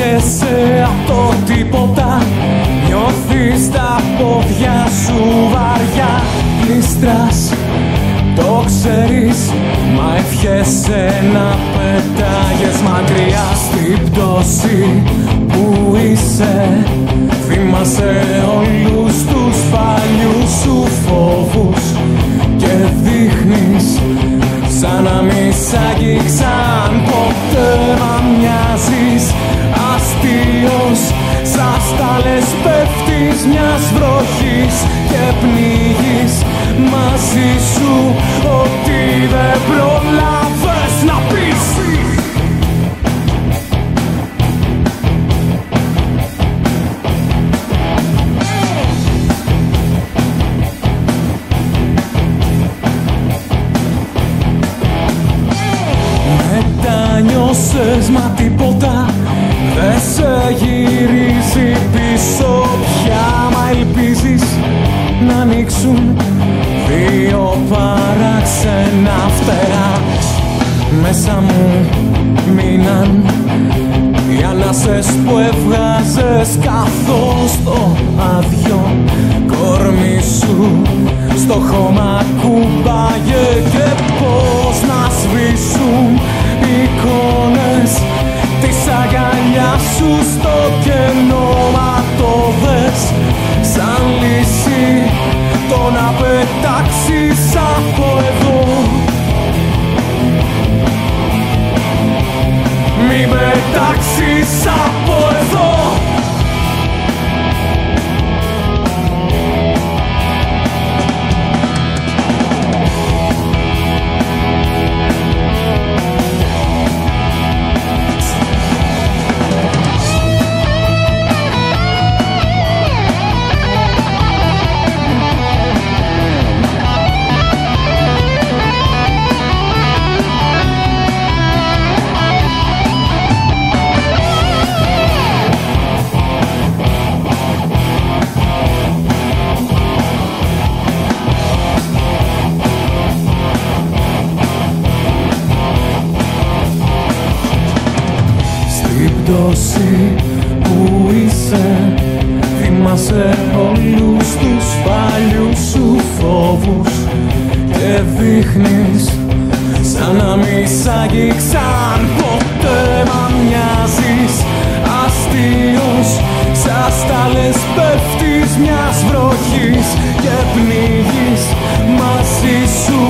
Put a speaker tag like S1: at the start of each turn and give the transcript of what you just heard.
S1: Κρατιέσαι από το τίποτα. Νιώθεις τα πόδια σου βαριά. Κλειστράς, το ξέρεις. Μα ευχέσαι να πετάγες μακριά Στην πτώση που είσαι. Θυμάσαι όλους τους παλιούς σου φόβους Και δείχνεις σαν να μη σ' αγγίξαν ποτέ Μα μοιάζεις αστείος Σαν στάλες πέφτεις μιας βροχής Και πνίγεις μαζί σου Ότι δεν προλάβες να πεις. Μετανιώσες μα τίποτα δεν σε ανοίξουν δύο παράξενα φτερά. Μέσα μου μείναν οι ανάσες που έβγαζες καθώς το άδειο. Κορμί σου στο χώμα κουμπάγε και πώς να σβήσουν εικόνες. Της αγκαλιάς σου στο πτώση που είσαι Θυμάσαι όλους τους παλιούς σου φόβους Και δείχνεις σαν να μη σ' αγγίξαν ποτέ. Μα μοιάζεις αστείος Σαν στάλες πέφτεις μιας βροχής Και πνίγεις μαζί σου. Ότι δεν προλάβεις